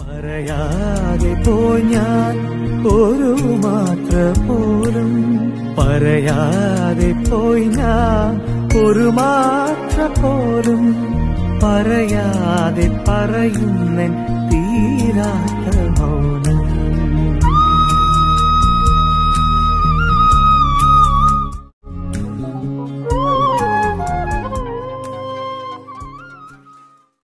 പറയാതെ പോയി ഞാൻ ഒരു മാത്ര പോലും പറയാതെ പോയി ഞാൻ ഒരു മാത്ര പോലും പറയാതെ പറയുന്നൻ തീരാത്ത